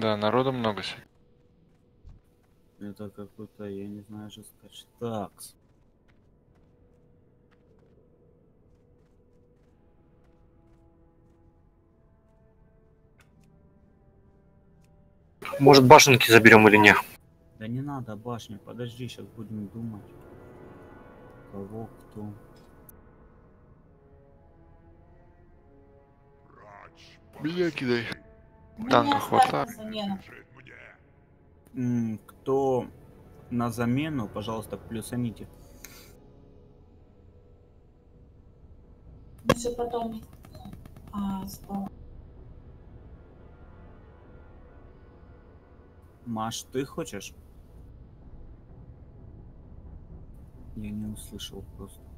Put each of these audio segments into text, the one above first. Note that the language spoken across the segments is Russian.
Да, народу много сегодня. Это какой-то, я не знаю, что сказать. Такс. Может, башенки заберем или нет? Да не надо башню, подожди, сейчас будем думать. Кого, кто. Меня кидай. Танка хватает. Кто на замену, пожалуйста, плюсаните. Все потом. А, спала. Маш, ты хочешь? Я не услышал просто.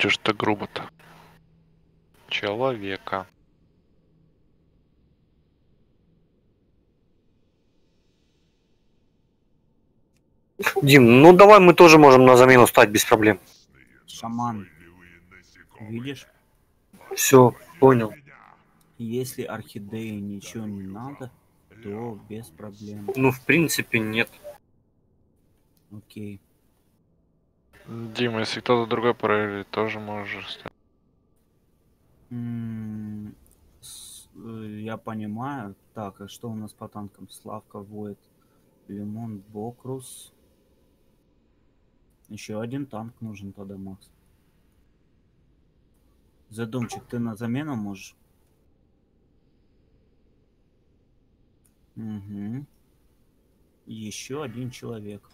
Чё ж так грубо-то? Человека. Дим, ну давай мы тоже можем на замену стать без проблем. Шаман. Видишь? Все, понял. Если орхидеи ничего не надо, то без проблем. Ну, в принципе, нет. Окей. Дима, если кто-то другой проверит, тоже можешь э, Я понимаю. Так, а что у нас по танкам? Славка, Войт, Лимон, Бокрус. Еще один танк нужен тогда, Макс. Задумчик, ты на замену можешь? Угу. Еще один человек.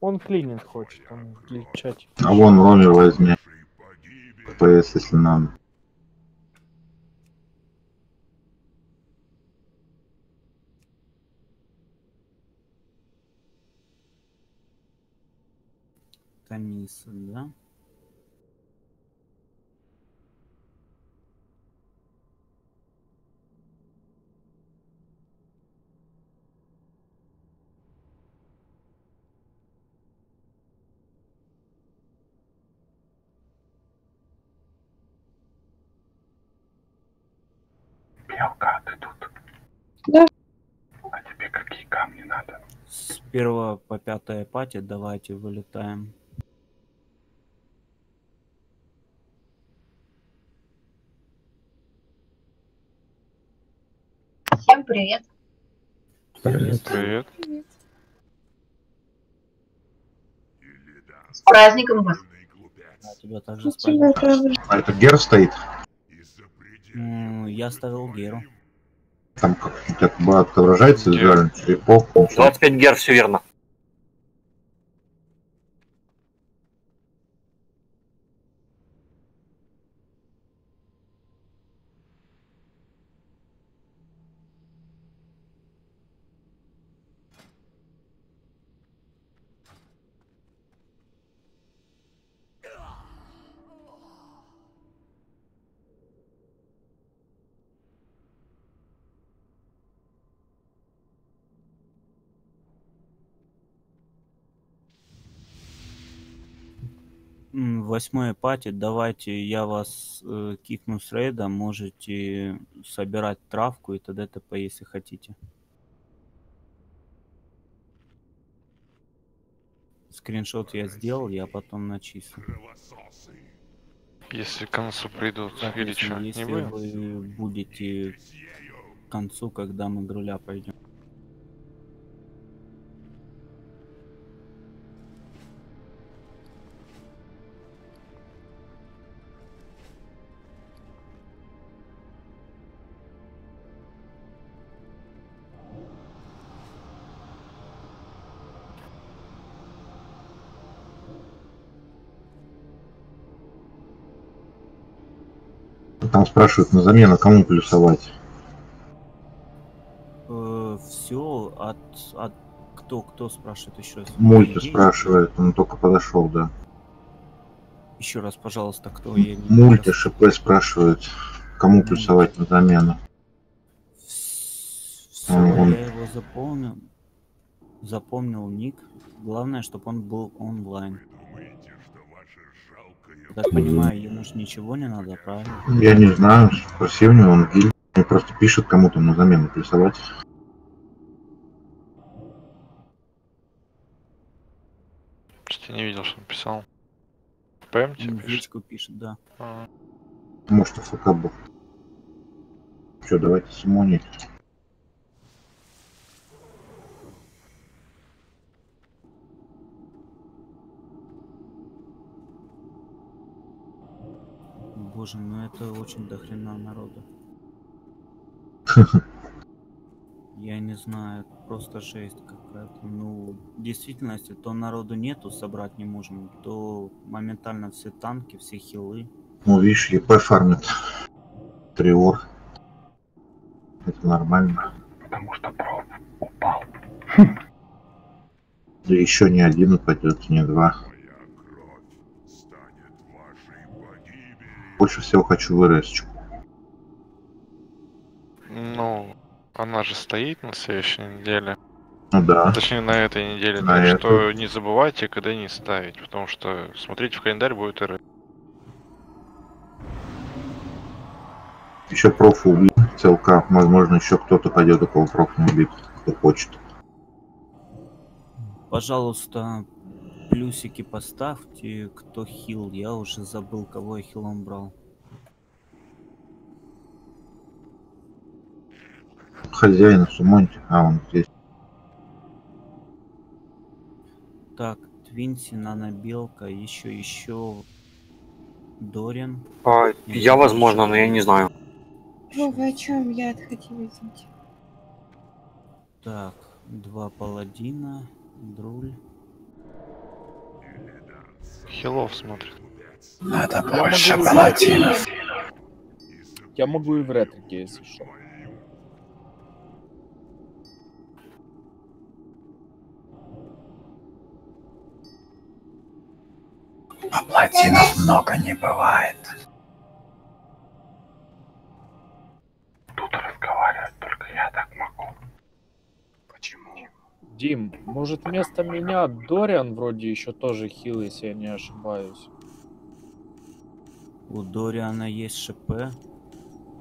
Он клининг хочет, он в чате. А вон Роме возьми. ПС, если надо. Таниса, да? Белка, ты тут? Да. А тебе какие камни надо? С первого по пятое пати давайте вылетаем. Всем привет. Привет. С праздником вас. А тебя также Спасибо, спрашивают. А это Гер стоит? М, Я ставил Геру. Там как у тебя было отображается визуально черепок? ничего? 25 гер, все верно. М, Восьмое пати, давайте я вас э, кикну с рейда, можете собирать травку и т.д. т.п. если хотите. Скриншот я сделал, я потом начислю. Если к концу придут или что, Соответственно, не если будем? вы будете к концу, когда мы груля пойдем. Спрашивают на замену, кому плюсовать. все от, от кто кто спрашивает еще раз? Мульти спрашивает, он только подошел, да. Еще раз, пожалуйста, кто я не Мульти ШП спрашивает, кому плюсовать на замену. Все, Он- я его запомнил. Запомнил ник. Главное, чтобы он был онлайн. Я так понимаю, ему ж ничего не надо, правильно? Я не знаю, спроси у него, он гильдии. Он просто пишет кому-то на замену плюсовать. Почти не видел, что он писал. ПМ тебе пишет? пишет, да. А, Может, ФК был. Что, давайте Симоне. Боже, ну это очень дохрена народу. Я не знаю, это просто жесть какая-то. Ну, в действительности, то народу нету, собрать не можем, то моментально все танки, все хилы. Ну, видишь, ЕП фармит. Триор. Это нормально. Потому что проф упал. Да еще не один упадет, не два. Больше всего хочу вырезчику. Ну, она же стоит на следующей неделе. Ну да. Точнее, на этой неделе. На так этой. что не забывайте, когда не ставить. Потому что смотреть в календарь будет РФ. Еще профа убить ЦЛК. Возможно, еще кто-то пойдет около профа убить, кто хочет. Пожалуйста, плюсики поставьте, кто хил. Я уже забыл, кого я хилом брал. Хозяина Сумонти. А, он здесь. Так, Твинси, Нанобелка, еще, еще Дорин. А, я, возможно, но я не знаю. О, вы о чем? Я отходила, извините. Так, два паладина, Друль. Хилов смотрит. Надо Я больше могу- паладинов. Я могу и в ретрике, если что. А паладинов много не бывает. Тут разговаривать только я так могу. Почему? Дим, может вместо меня Дориан вроде еще тоже хил, если я не ошибаюсь. У Дориана есть ШП.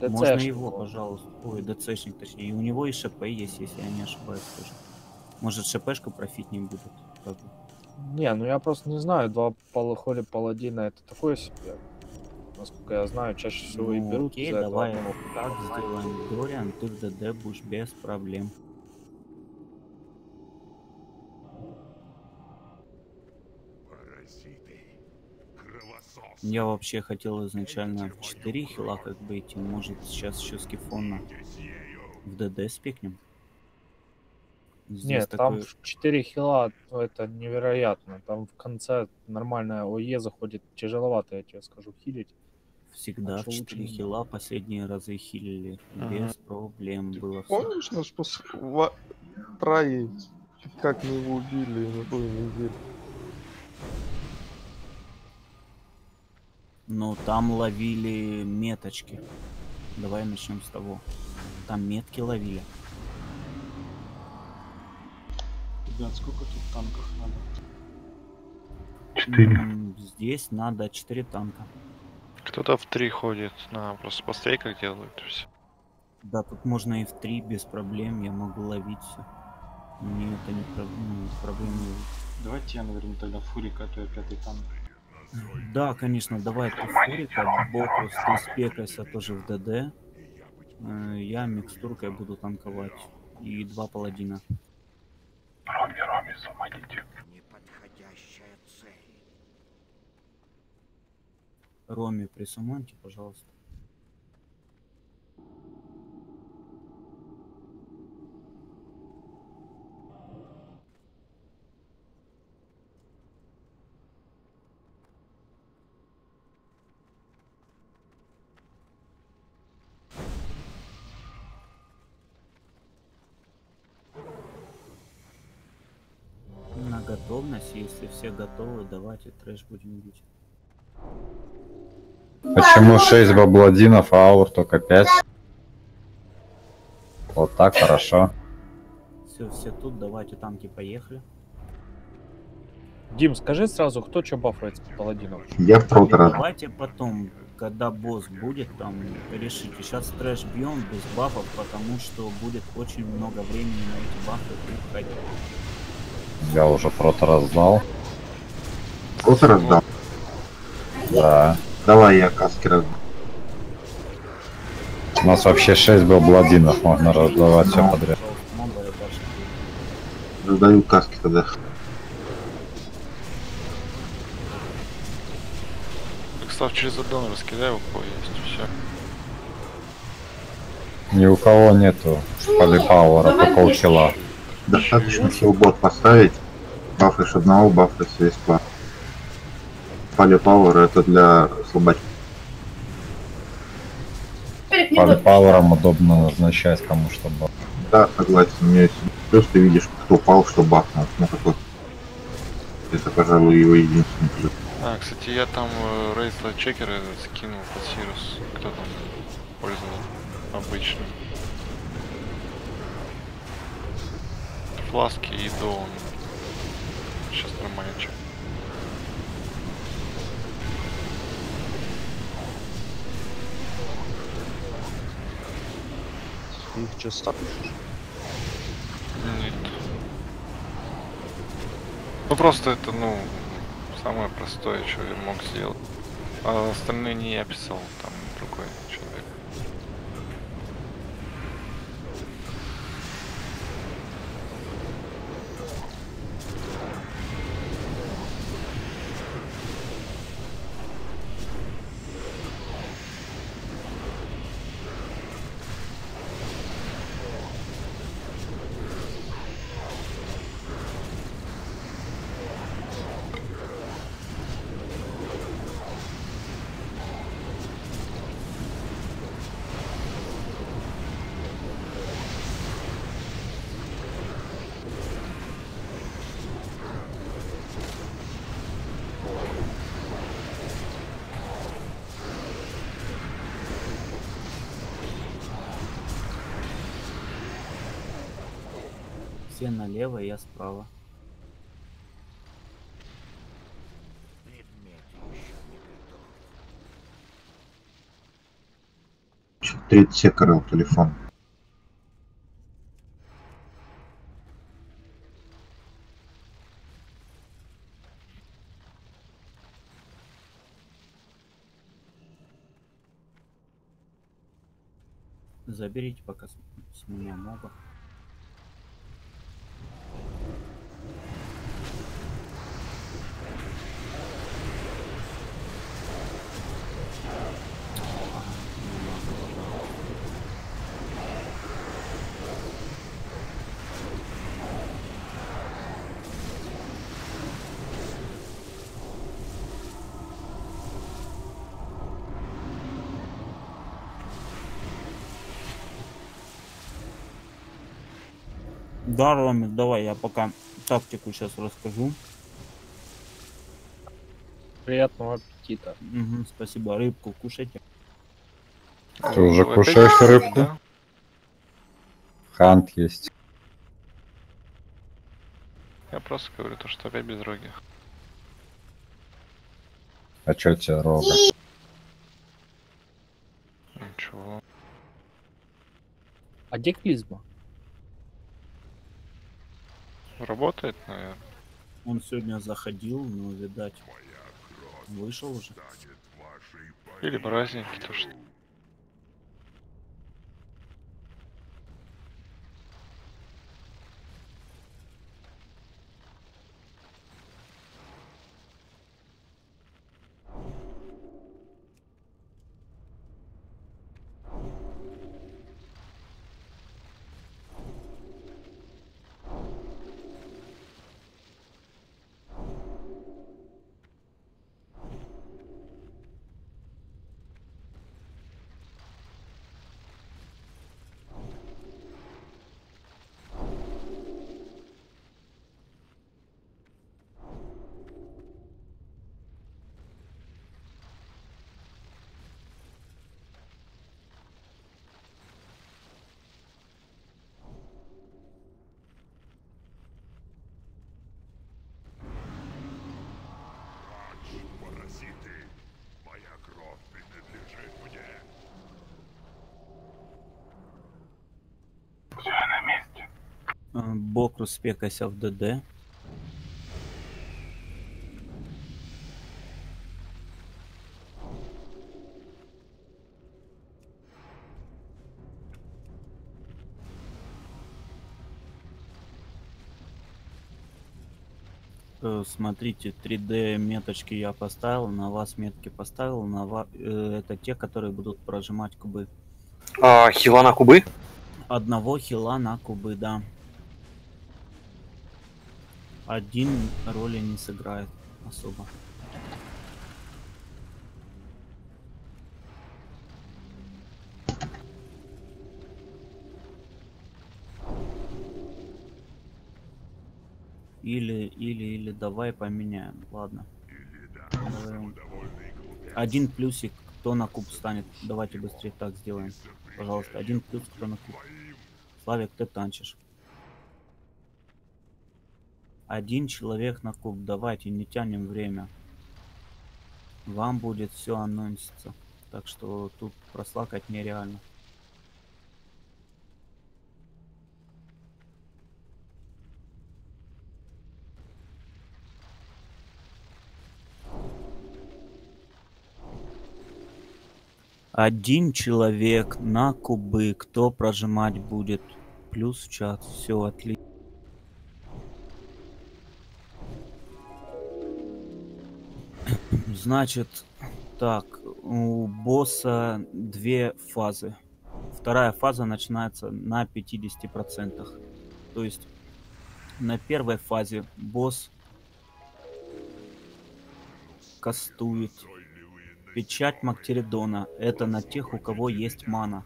Можно его, пожалуйста. Ой, ДЦшник, точнее. И у него и ШП есть, если я не ошибаюсь тоже. Может, ШПшку профит не будет. Как бы. Не, ну я просто не знаю, два полухода паладина это такое себе. Насколько я знаю, чаще всего и Ну, берут окей, давай его так сделаем. Дориан, ты в ДД будешь без проблем. Я вообще хотел изначально в 4 хила как бы идти. Может сейчас еще скифона в ДД спекнем? Здесь Нет, там такой- 4 хила, это невероятно. Там в конце нормальная ОЕ заходит тяжеловато, я тебе скажу, хилить. Всегда А в чё лучше 4 не хила последние разы хилили. Ага. Без проблем было всё. Помнишь наш пос... в Праге, как мы его убили на той неделе? Ну, там ловили меточки. Давай начнем с того. Там метки ловили. Ребят, сколько тут танков надо? Четыре. Здесь надо 4 танка. Кто-то в три ходит, на просто по стейках делают и все. Да, тут можно и в 3 без проблем. Я могу ловить все. Мне это не про- ну, проблемы. Давайте я, наверное, тогда Фурика, а то я пятый танк. Да, конечно, давай Бокус, ты спекайся тоже в ДД. Э, Я микстуркой буду танковать. И два паладина. Роми, Роми, помогите. Роми, присумоньте, пожалуйста. Готовность. Если все готовы, давайте трэш будем бить. Почему 6 бабладинов, а аур только 5? Вот так, хорошо. Все, все тут, давайте танки поехали. Дим, скажи сразу, кто что бафает с паладинов? Я в протера. Давайте потом, когда босс будет, там решите. Сейчас трэш бьем без бафов, потому что будет очень много времени на эти бафы уходить. Я уже прото раздал. Протера раздал. Да. Давай я каски раздам. У нас вообще 6 бабладинов, можно раздавать все подряд. Раздаю каски тогда. Став через аддон раскидай, у кого есть, все. Ни у кого нету полипауэра по полкила. Достаточно хилбот поставить. Бафришь одного, бафришь весь класс. Пали Пауэр это для слабачков. Полипауэром удобно назначать кому что было. Да, согласен. У меня есть плюс ты видишь, кто пал, что бахнул. Ну какой. Это, пожалуй, его единственный плюс. А, кстати, я там э, рейсла чекеры скинул под Сирус. Кто там пользовал обычно. Фласки и Доун. Сейчас нормально чек. Их что, ставишь? Нет. Ну просто это, ну, самое простое, что я мог сделать. А остальные не я писал, там другой Все налево, я справа. Чё, 30 секорил телефон. Заберите пока с, с меня моба. Ромик, давай я пока тактику сейчас расскажу. Приятного аппетита. Мгм, спасибо. Рыбку кушайте. Ты уже Вы кушаешь опять- рыбку? Да? Хант есть. Я просто говорю то, что опять без роги. А чё тебе рога? Ничего. А где клизма? Работает, наверное. Он сегодня заходил, но, видать, вышел уже. Или праздники, то что. Э, Бокрус спекайся в ДД. Э, Смотрите, 3D меточки я поставил, на вас метки поставил, на ва... э, это те, которые будут прожимать кубы. А, хила на кубы? Одного хила на кубы, да. Один роли не сыграет особо. Или, или, или давай поменяем. Ладно. Давай. Один плюсик, кто на куб станет. Давайте быстрее так сделаем. Пожалуйста, один плюс, куб. Славик, ты танчишь. Один человек на куб. Давайте, не тянем время. Вам будет все анонситься. Так что тут прослакать нереально. Один человек на кубы. Кто прожимать будет? Плюс в чат. Все отлично. Значит, так, у босса две фазы. Вторая фаза начинается на 50%. То есть на первой фазе босс кастует печать Мактеридона. Это на тех, у кого есть мана.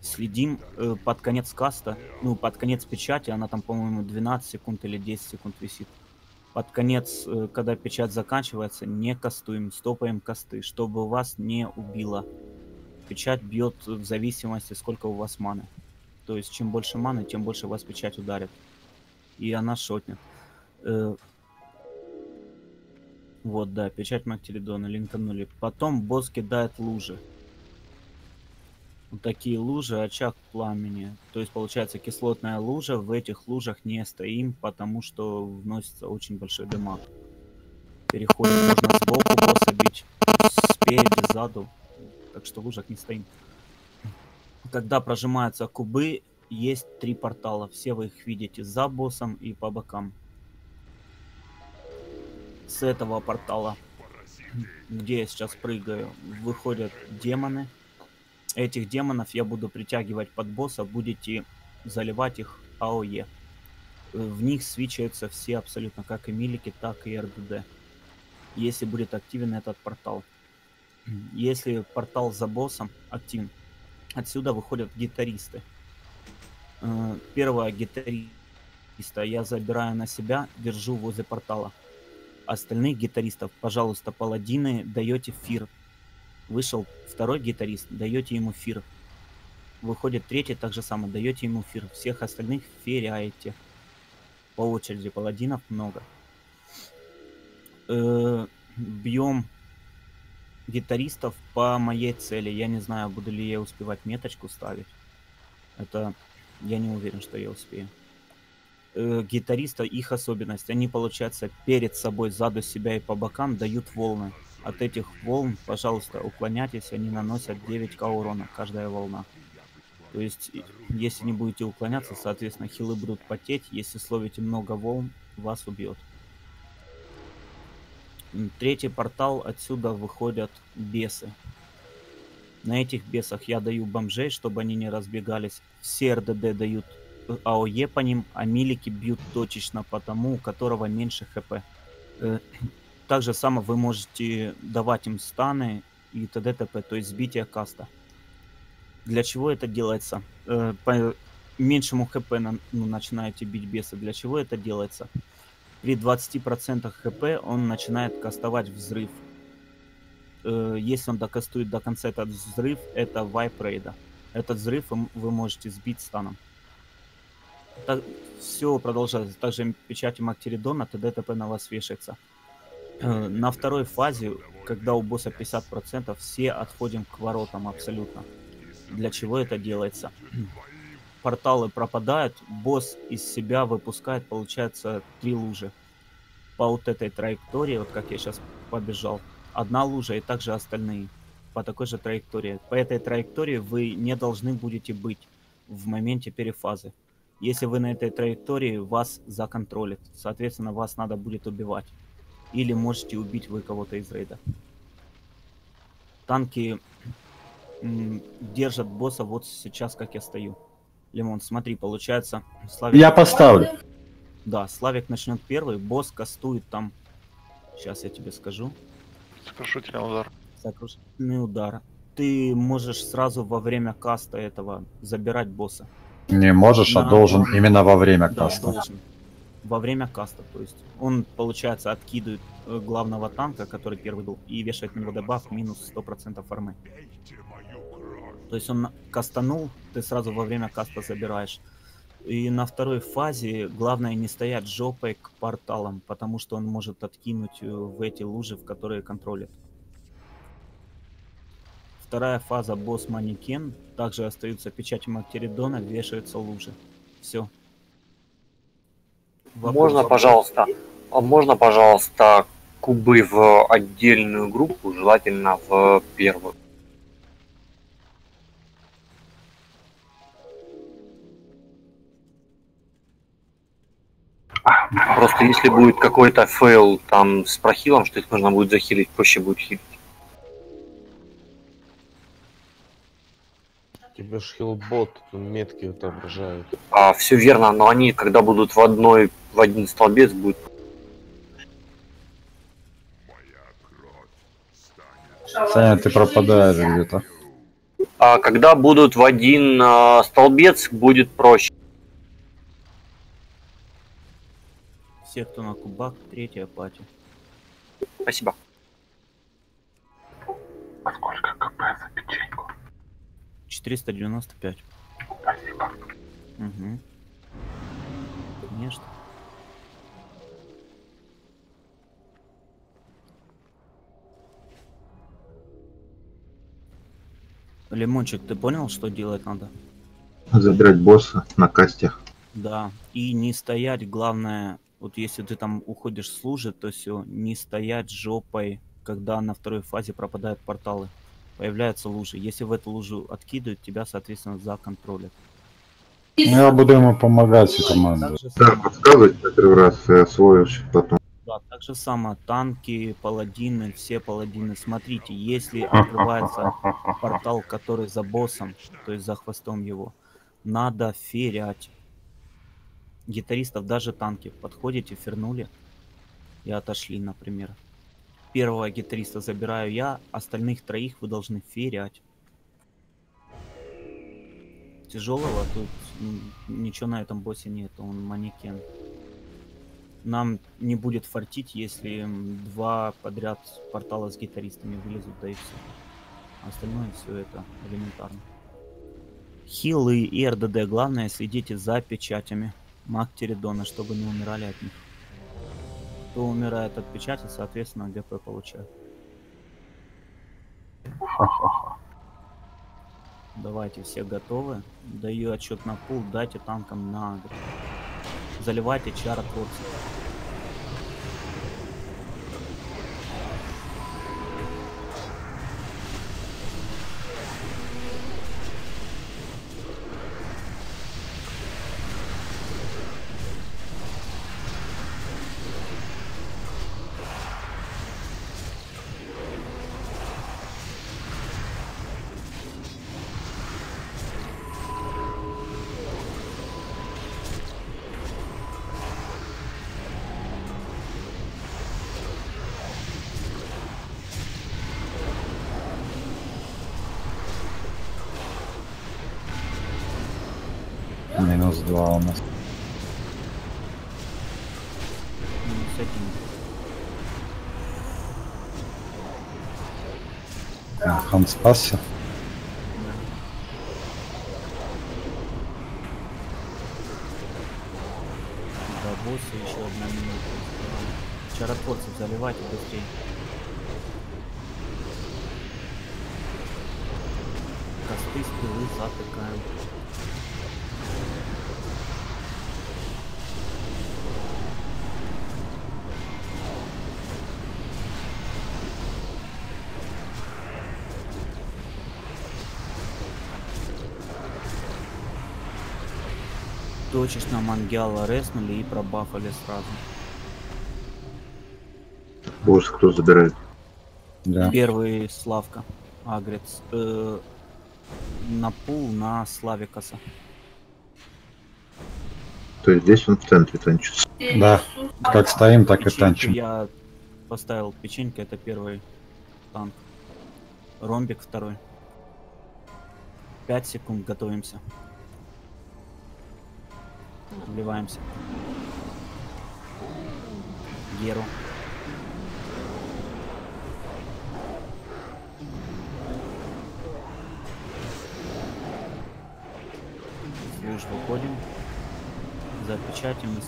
Следим э, под конец каста, ну, под конец печати, она там, по-моему, 12 секунд или 10 секунд висит. Под конец, э, когда печать заканчивается, не кастуем, стопаем касты, чтобы вас не убило. Печать бьет в зависимости, сколько у вас маны. То есть, чем больше маны, тем больше вас печать ударит. И она шотнет. Э, вот, да, печать Мактеридона, линканули. Потом босс кидает лужи. Вот такие лужи, очаг пламени. То есть, получается, кислотная лужа. В этих лужах не стоим, потому что вносится очень большой дымак. Переходим, можно сбоку босса бить, спереди, сзаду. Так что лужах не стоим. Когда прожимаются кубы, есть три портала. Все вы их видите за боссом и по бокам. С этого портала, где я сейчас прыгаю, выходят демоны. Этих демонов я буду притягивать под босса, будете заливать их АОЕ. В них свечаются все абсолютно, как и милики, так и РДД. Если будет активен этот портал. Если портал за боссом активен, отсюда выходят гитаристы. Э, Первого гитариста я забираю на себя, держу возле портала. Остальных гитаристов, пожалуйста, паладины, даете фир. Вышел второй гитарист, даете ему фир. Выходит третий, так же самое, даете ему фир. Всех остальных феряете. По очереди, паладинов много. Э, Бьем гитаристов по моей цели. Я не знаю, буду ли я успевать меточку ставить. Это я не уверен, что я успею. Э, гитариста, их особенность. Они, получается, перед собой, сзаду себя и по бокам дают волны. От этих волн, пожалуйста, уклоняйтесь, они наносят 9к урона, каждая волна. То есть, если не будете уклоняться, соответственно, хилы будут потеть. Если словите много волн, вас убьет. Третий портал, отсюда выходят бесы. На этих бесах я даю бомжей, чтобы они не разбегались. Все РДД дают АОЕ по ним, а милики бьют точечно по тому, у которого меньше ХП. Э, Так же само вы можете давать им станы и т.д. т.п., то есть сбитие каста. Для чего это делается? Э, По меньшему ХП ну, начинаете бить беса. Для чего это делается? При 20% ХП он начинает кастовать взрыв. Э, Если он докастует до конца этот взрыв, это вайп рейда. Этот взрыв вы можете сбить станом. Все продолжается. Также печати Мактеридона, т.д. т.п. на вас вешается. Э, На второй фазе, когда у босса 50%, все отходим к воротам абсолютно. Для чего это делается? порталы пропадают, босс из себя выпускает, получается, три лужи. По вот этой траектории, вот как я сейчас побежал, одна лужа и также остальные по такой же траектории. По этой траектории вы не должны будете быть в моменте перефазы. Если вы на этой траектории, вас законтролит. Соответственно, вас надо будет убивать. Или можете убить вы кого-то из рейда. Танки держат босса вот сейчас, как я стою. Лимон, смотри, получается... Славик... Я поставлю. Да, Славик начнет первый, босс кастует там... Сейчас я тебе скажу. Сокрушительный удар. Сокрушительный удар. Ты можешь сразу во время каста этого забирать босса. Не можешь, а Да. должен именно во время Да, каста. должен. Во время каста, то есть он, получается, откидывает э, главного танка, который первый был, и вешает на него дебаф минус 100% армы. То есть он на- кастанул, ты сразу во время каста забираешь. И на второй фазе главное не стоять жопой к порталам, потому что он может откинуть э, в эти лужи, в которые контролит. Вторая фаза босс манекен. Также остаются печати Мактеридона, вешаются лужи. Все. Можно, пожалуйста, а можно, пожалуйста, кубы в отдельную группу, желательно в первую. Просто если будет какой-то fail там с прохилом, что их нужно будет захилить, проще будет хилить. Тебе ж HealBot метки отображают. А, все верно, но они, когда будут в одной, в один столбец, будет Саня, ты пропадаешь где-то. А когда будут в один а, столбец, будет проще. Все, кто на кубах, третья пати. Спасибо. А сколько? 495. Спасибо. Угу. Конечно. Лимончик, ты понял, что делать надо? Забирать босса на касте. Да. И не стоять, главное, вот если ты там уходишь служить, то все, не стоять жопой, когда на второй фазе пропадают порталы. Появляются лужи. Если в эту лужу откидывают, тебя, соответственно, законтролят. Ну, я буду ему помогать и командовать. Так же Да, подсказывать первый раз и освоишь потом. Да, так же само танки, паладины, все паладины. Смотрите, если открывается портал, который за боссом, то есть за хвостом его, надо ферять. Гитаристов, даже танки. Подходите, фернули и отошли, например. Первого гитариста забираю я, остальных троих вы должны ферять. Тяжелого тут м, ничего на этом боссе нет, он манекен. Нам не будет фартить, если два подряд портала с гитаристами вылезут, да и все. Остальное все это элементарно. Хилы и РДД, главное следите за печатями Маг Теридона, чтобы не умирали от них. Кто умирает от печати, соответственно, ГП получает. Давайте, все готовы. Даю отчет на пул, дайте танкам на. Заливайте чара творцев. Хан спасся. До босса еще одна минута. Чаротворцев заливайте быстрее. Косты, спилы затыкаем. Точечно Мангиала реснули и пробафали сразу. Босс кто забирает? Да. Первый Славка. Агрец. Э, на пул на Славикаса. То есть здесь он в центре танчится. Да. Как стоим, так и Печеньку танчим. Я поставил печенька, это первый танк. Ромбик второй. Пять секунд готовимся. Вливаемся. Геру. Служ выходим. За печатью мы.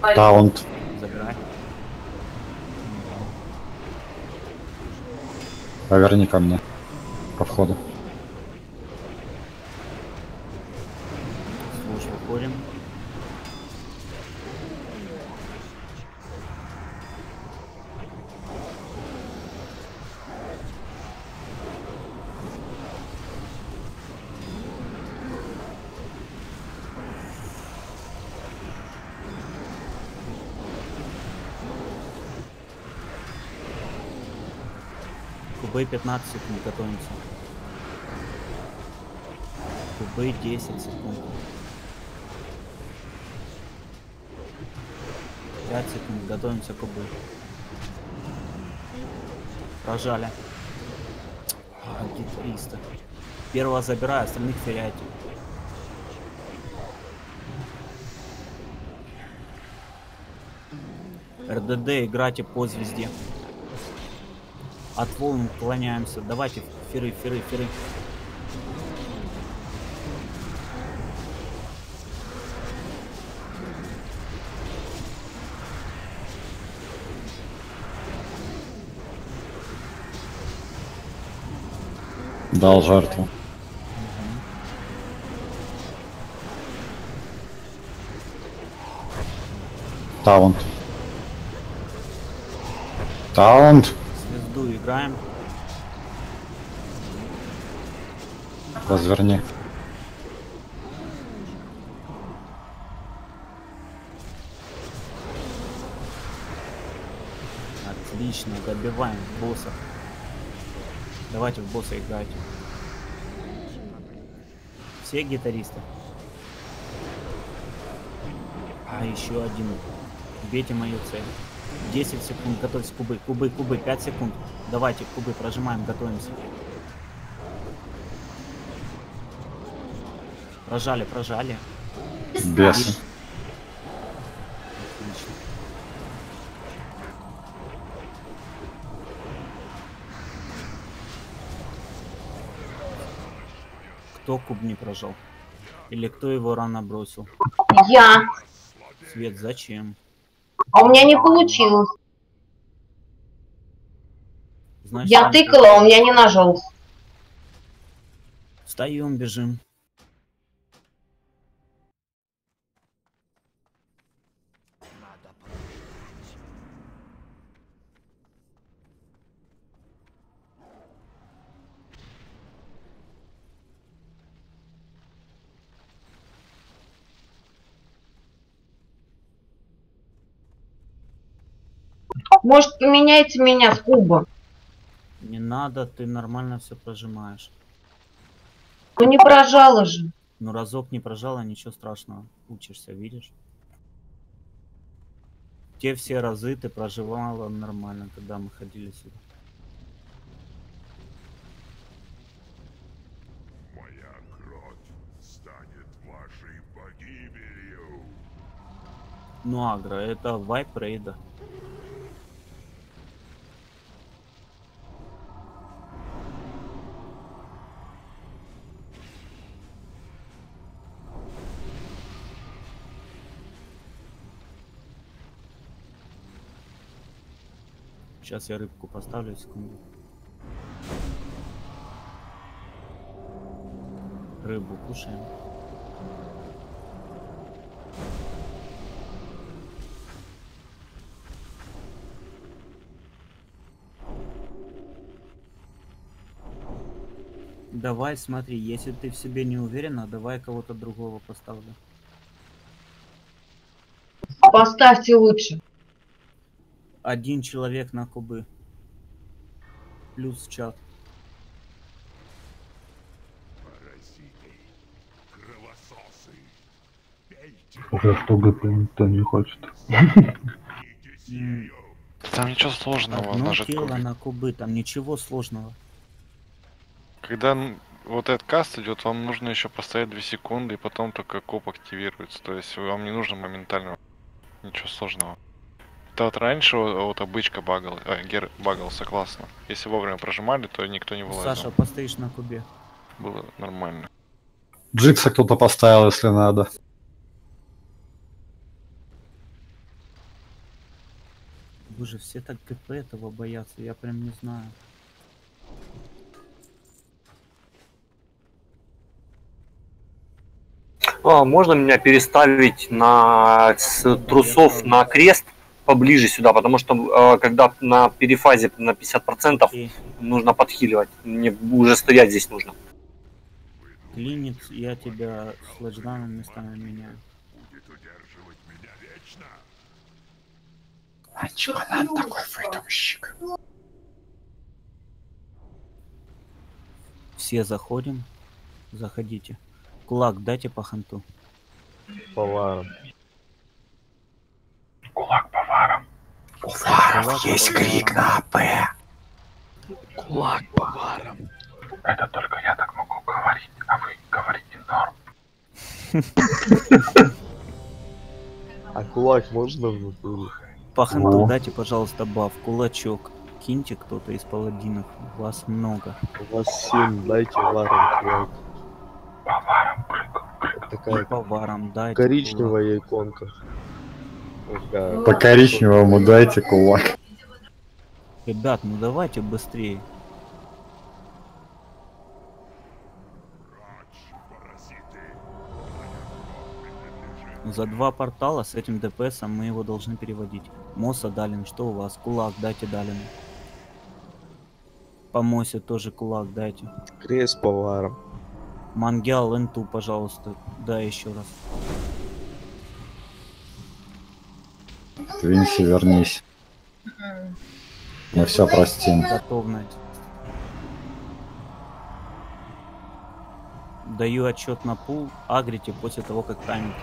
Таунт. Забирай. Поверни ко мне. По входу. Служ выходим. Кубы 15 секунд готовимся. Кубы 10 секунд. 5 секунд, готовимся к кубы. Прожали. А, гитариста. Первого забираю, остальных теряйте. РДД играйте по звезде. От волн уклоняемся. Давайте феры, феры, феры. Дал жертву. Таунт. Таунт. Играем. Разверни. Отлично, добиваем босса. Давайте в босса играть. Все гитаристы. А еще один. Бейте мою цель. 10 секунд, готовьтесь кубы, кубы, кубы, 5 секунд. Давайте кубы прожимаем, готовимся. Прожали, прожали. Бес. Отлично. Кто куб не прожал? Или кто его рано бросил? Я. Свет, зачем? А у меня не получилось. Значит, Я тыкала, у меня не нажался. Встаем, бежим. Может, поменяйте меня с куба? Не надо, ты нормально все прожимаешь. Ну не прожала же. Ну разок не прожала, ничего страшного. Учишься, видишь? Те все разы ты проживала нормально, когда мы ходили сюда. Моя кровь станет вашей погибелью. Ну агро, это вайп рейда. Сейчас я рыбку поставлю, секунду. Рыбу кушаем. Давай, смотри, если ты в себе не уверена, давай кого-то другого поставлю. Поставьте лучше. Один человек на кубы. Плюс чат. Паразиты, кровососы, Уже что ГП никто не хочет. Там ничего сложного, Одно нажать тело кубик. на кубы, там ничего сложного. Когда вот этот каст идет, вам нужно еще постоять 2 секунды, и потом только коп активируется. То есть вам не нужно моментально. Ничего сложного. Это вот раньше вот, вот обычка багал, а, гер багался классно. Если вовремя прожимали, то никто не вылазил. Саша, постоишь на кубе. Было нормально. Джикса кто-то поставил, если надо. Боже, все так ГП этого боятся, я прям не знаю. А, можно меня переставить на с трусов на крест поближе сюда, потому что э, когда на перефазе на 50% Окей. нужно подхиливать. Мне уже стоять здесь нужно. Клинит, я тебя с лэджданом местами меняю. будет удерживать меня вечно. А чё нам такой выдумщик? Все заходим. Заходите. Кулак дайте по ханту. Поваром. Кулак. У варов Кулак есть по крик на АП. Кулак поваром. Это только я так могу говорить, а вы говорите норм. А кулак можно в? По О. дайте, пожалуйста, баф. Кулачок. Киньте кто-то из паладинов. Вас много. У вас семь, дайте варом кулак. Поваром прыгал. И Такая по варам дайте. коричневая иконка. По коричневому дайте кулак. Ребят, ну давайте быстрее. За два портала с этим ДПСом мы его должны переводить. Моса Далин, что у вас? Кулак дайте Далину. По Мосе тоже кулак дайте. Крест поваром. Мангял Энту, пожалуйста, дай еще раз. Твинси, вернись. Мы все простим. Готовность. Даю отчет на пул, агрите после того, как тайминг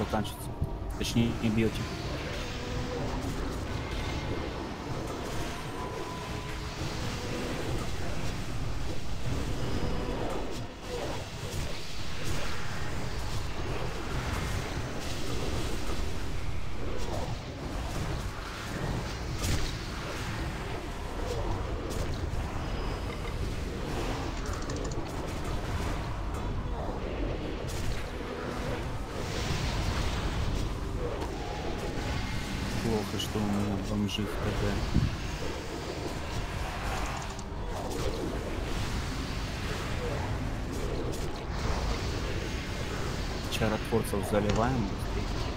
заканчивается. Точнее, не бьете. Плохо, что у меня бомжи в КД. Чаротворцев заливаем быстрее.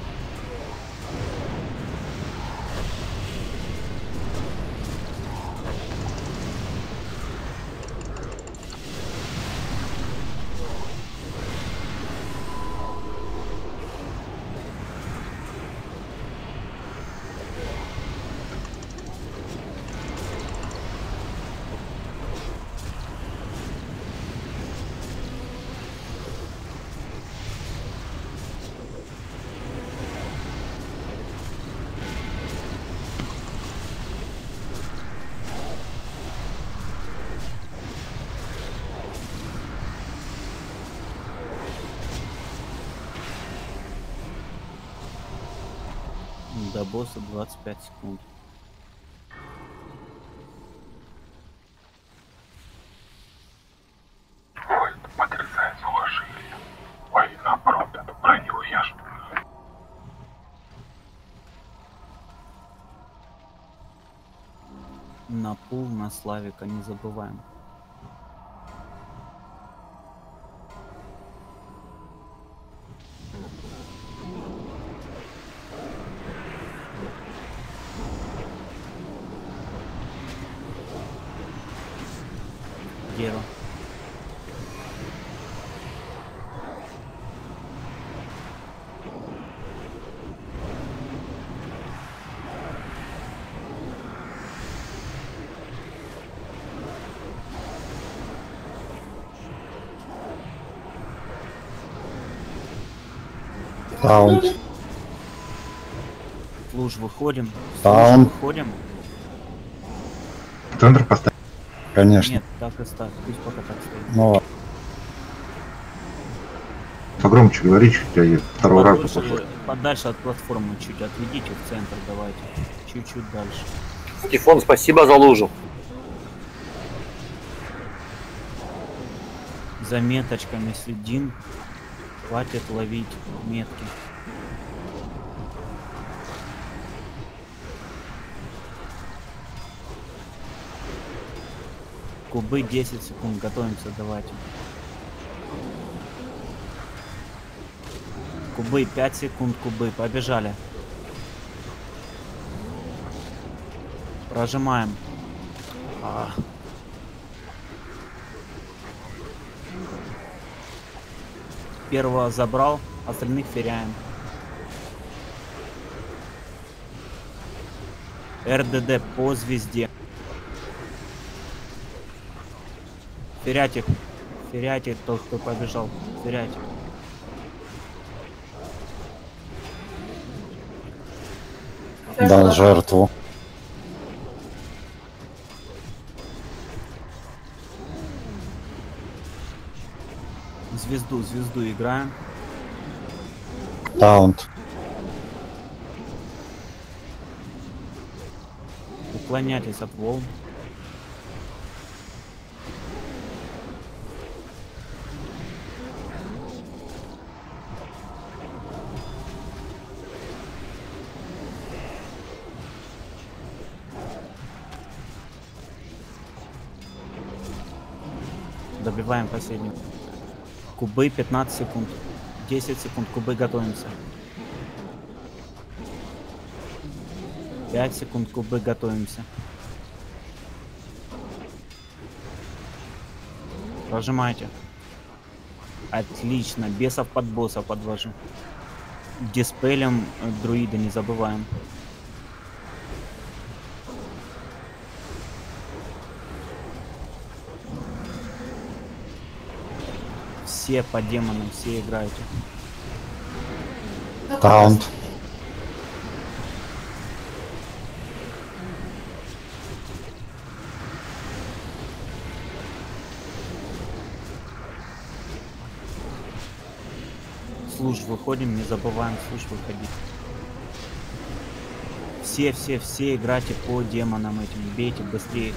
Босса 25 секунд. На пул, на Славика не забываем. Таунт. Луж выходим. Таун. выходим. Центр поставить. Конечно. Нет, так и ставь. Пусть пока так стоит. Ну ладно. Погромче говори, чуть я второй раз послушал. подальше от платформы чуть отведите в центр давайте. Чуть-чуть дальше. Тифон, спасибо за лужу. За меточками следим. Хватит ловить метки. Кубы 10 секунд, готовимся, давайте. Кубы 5 секунд, кубы, побежали. Прожимаем. А. Первого забрал, остальных феряем. РДД по звезде. Ферятик. Ферятик, тот, кто побежал. Ферятик. Дал жертву. Звезду, звезду играем. Таунт. Уклоняйтесь от волн. Добиваем последнюю. Кубы 15 секунд. 10 секунд. Кубы готовимся. 5 секунд. Кубы готовимся. Прожимайте. Отлично. Бесов под босса подвожу. Диспелем э, друида не забываем. Все по демонам, все играете. Таунт. Служ выходим, не забываем служ выходить. Все, все, все играйте по демонам этим. Бейте быстрее.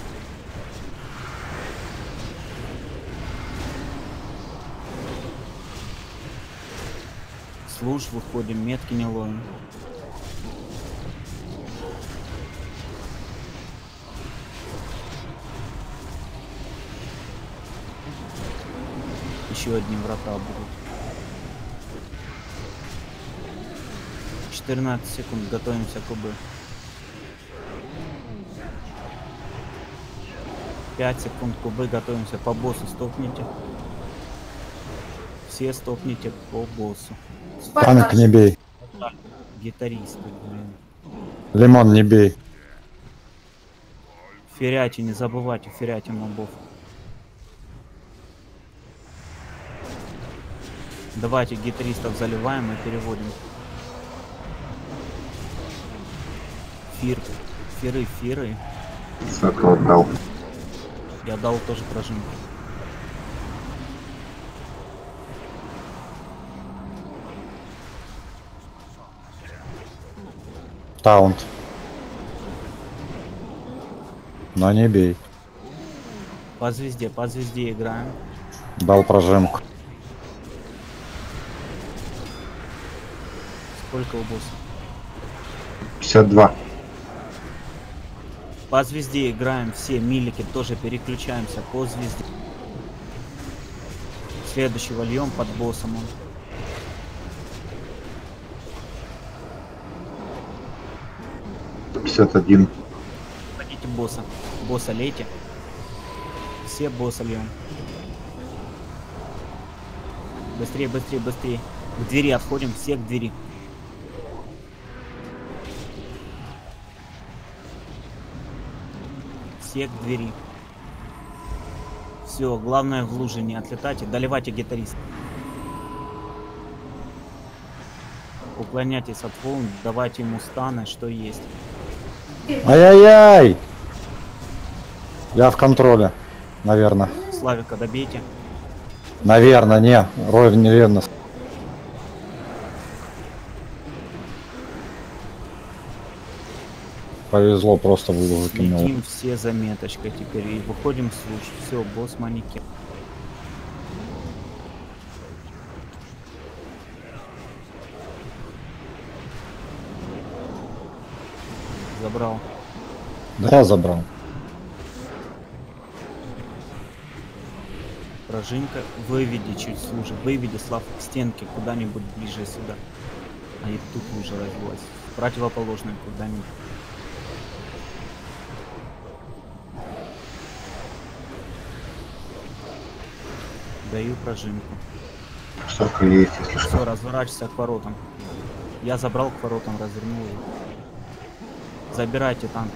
Служ выходим, метки не ловим. Еще одни врата будут. 14 секунд, готовимся к УБ. 5 секунд кубы, готовимся по боссу, стопните. Все стопните по боссу. Танк не бей. Гитаристы, блин. Лимон не бей. Феряти, не забывайте, феряти мобов. Давайте гитаристов заливаем и переводим. Фир. Фиры, фиры. Дал. Я дал тоже прожим. Таунт. Но не бей. По звезде, по звезде играем. Дал прожимку. Сколько у босса? 52. По звезде играем все, милики тоже переключаемся по звезде. Следующего льем под боссом он. Пятьдесят один. Хотите босса. Босса лейте. Все босса льем. Быстрее, быстрее, быстрее. К двери отходим, все к двери. Все к двери. Все, главное в луже не отлетайте. Доливайте гитарист. Уклоняйтесь от волн, давайте ему станы, что есть. Ай-яй-яй! Я в контроле, наверное. Славика добейте. Наверное, не. Рой неверно. Повезло, просто в лужу кинул. Следим все за меточкой теперь и выходим с луж. Все, босс манекен. Забрал. Да, забрал. Прожимка. Выведи чуть служи. Выведи Слав к стенке куда-нибудь ближе сюда. А и тут лужа развилась. В Противоположную куда-нибудь. Даю прожимку. Столько есть, если что. Все, разворачивайся к воротам. Я забрал к воротам, развернул его. Забирайте танки.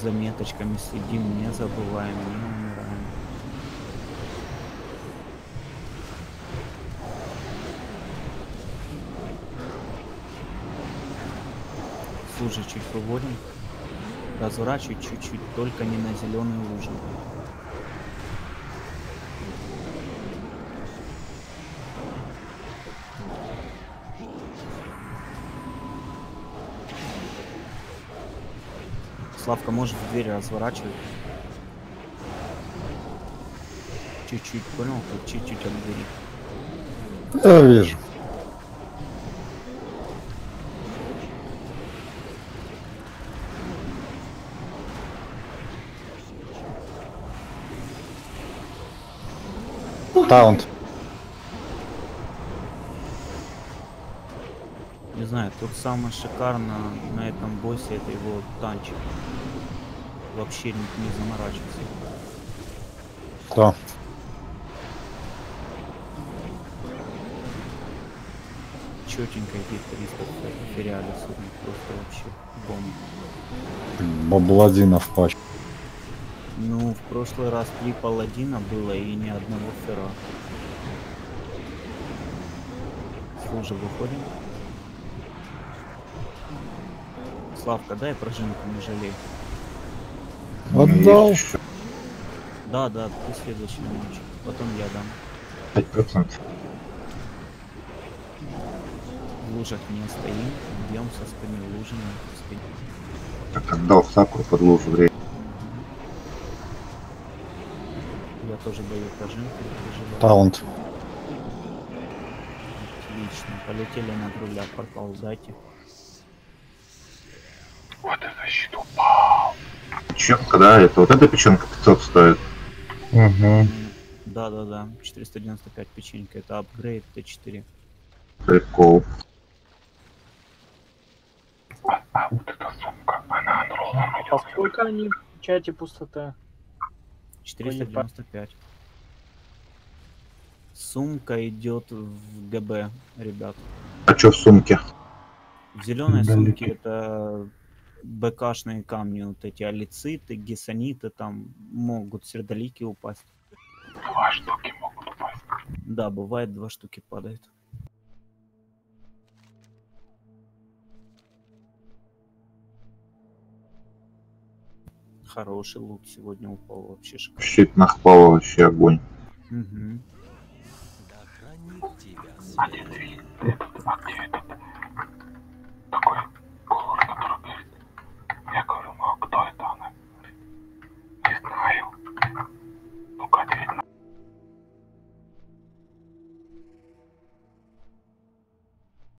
За меточками следим, не забываем, не умираем. Чуть выводим. Разворачивай чуть-чуть, только не на зеленую лужу. Славка, можешь в двери разворачивать? Чуть-чуть, понял? Чуть-чуть от двери. Я вижу. Таунт. Не знаю, тут самое шикарно на этом боссе это его танчик. Вообще не, не заморачиваться. Кто? Четенько эти 300 в фериале судно. Просто вообще бомба. Бабладинов пач. Ну, в прошлый раз три паладина было и ни одного фера. Служи, выходим. Славка, дай прожимку, не жалей. Отдал. Да, да, ты следующий матч. Потом я дам. 5%. В лужах не стоим, бьем со спины лужами. спине. Так отдал Сакуру под лужу время. Я тоже даю прожимку. Таунт. Отлично. Полетели на друля. Портал дайте. Вот это щит упал. Печенка, да, это вот эта печенка 500 стоит. Угу. Да, да, да. 495 печенька. Это апгрейд Т4. Прикол. А вот эта сумка, она анроллом идет. А сколько они в чате пустоты? 495. Сумка идет в ГБ, ребят. А что в сумке? В зеленой Далеки. сумке это БКшные камни, вот эти алициты, гессониты, там могут сердолики упасть. Два штуки могут упасть. Да, бывает два штуки падает. Хороший лут сегодня упал вообще шикарно. Щит нахпал вообще огонь. Мгм. А где ты? А где этот? Okay.